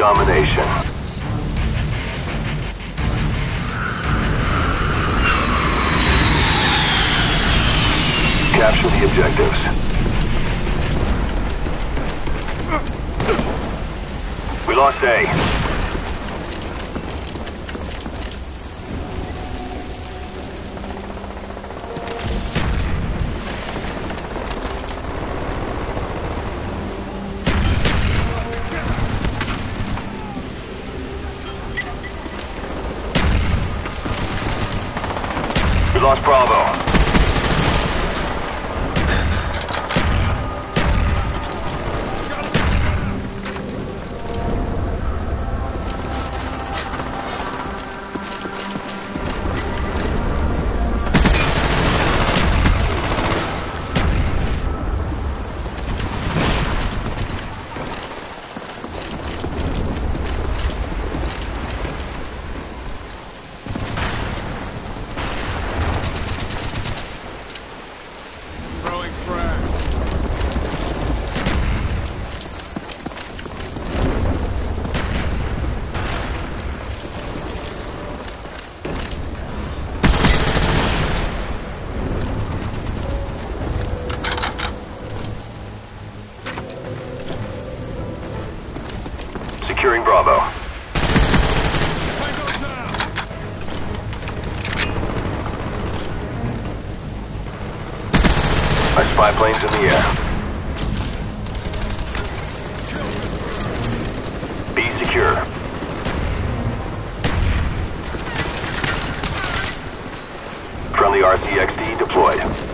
Domination. Capture the objectives. We lost A. lost Bravo. Securing Bravo. Our spy plane's in the air. B secure. Friendly RCXD deployed.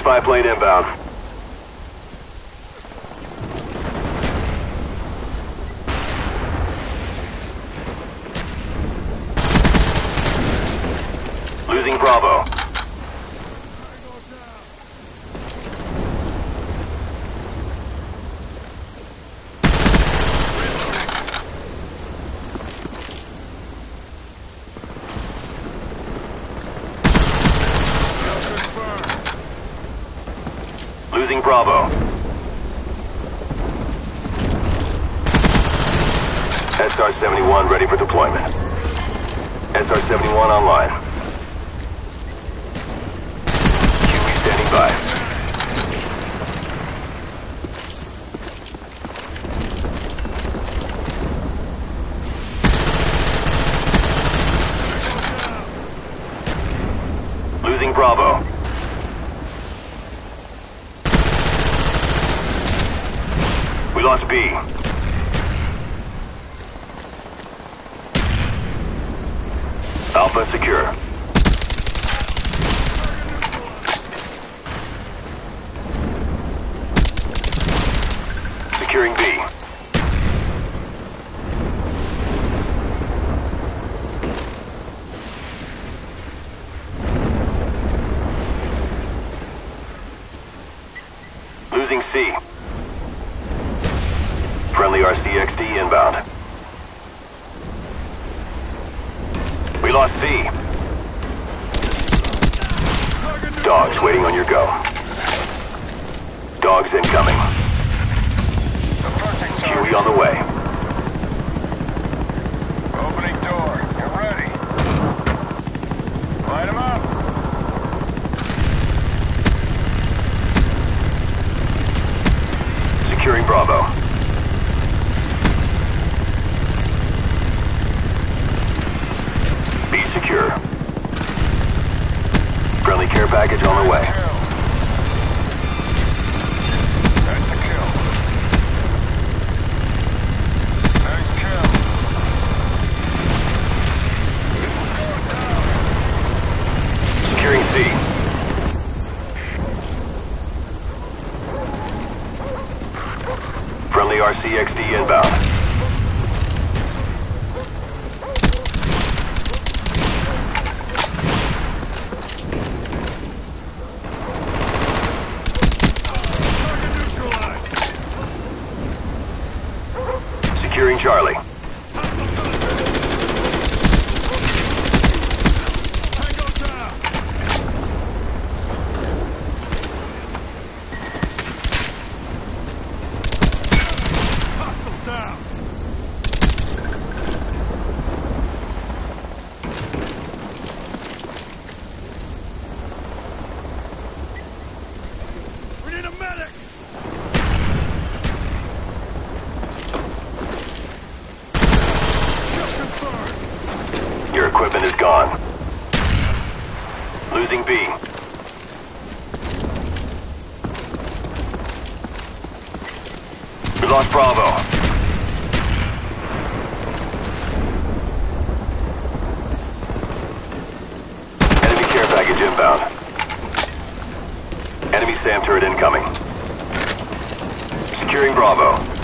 Spy plane inbound. Losing Bravo. Tango down. Confirmed. Losing Bravo. SR-71 ready for deployment. SR-71 online. QE standing by. Losing Bravo. We lost B. Alpha secure. Securing B. Losing C. Friendly RCXD inbound. We lost C. Dogs waiting on your go. Dogs incoming. Huey on the way. Opening door. Get ready. Light 'em up. Securing Bravo. B secure. Friendly care package on the way. Kill. That's the kill. Nice kill. Securing C. Friendly RCXD inbound. Losing B. We lost Bravo. Enemy care package inbound. Enemy SAM turret incoming. Securing Bravo.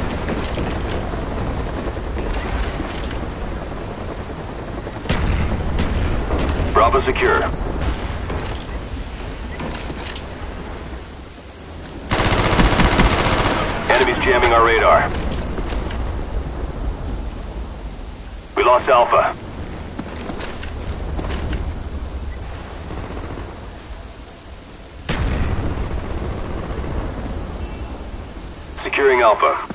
Bravo secure. Enemies jamming our radar. We lost Alpha. Securing Alpha.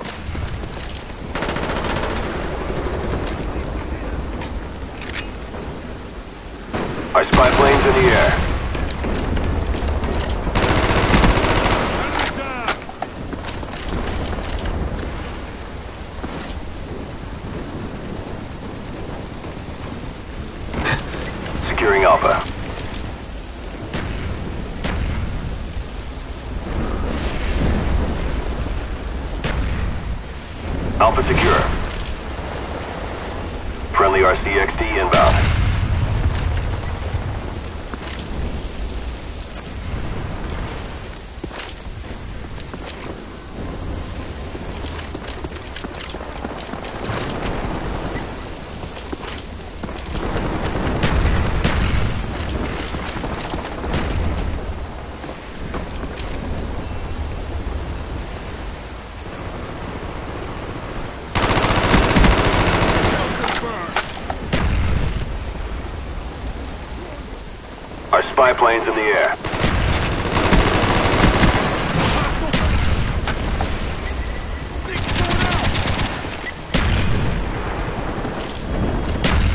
Our spy plane's in the air. Securing Alpha. Alpha secure. Friendly RCXD inbound. Confirmed. Our spy plane's in the air.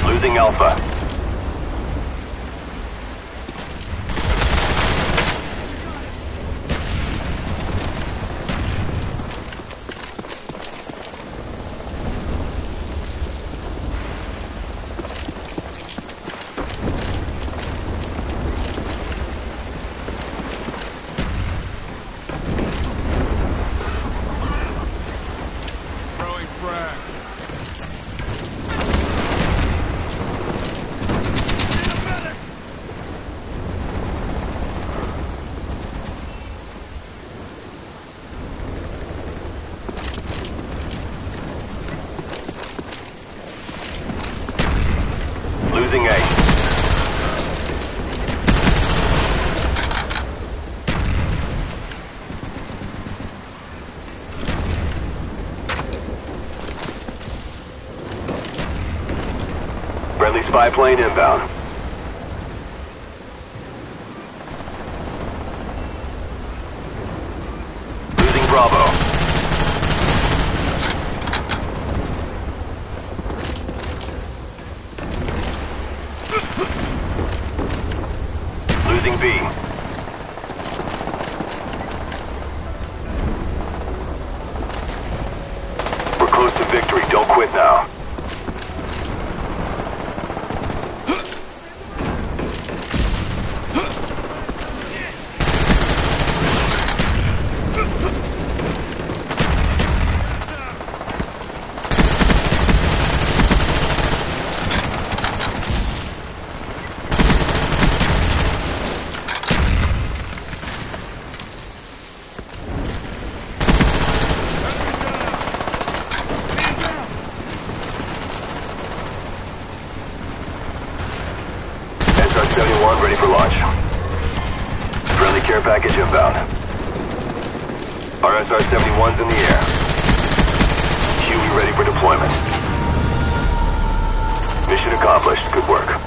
Losing Alpha. Losing A. Friendly spy plane inbound. Losing Bravo. Losing B. We're close to victory. Don't quit now. SR-71 ready for launch. Friendly care package inbound. Our SR-71's in the air. Huey ready for deployment. Mission accomplished. Good work.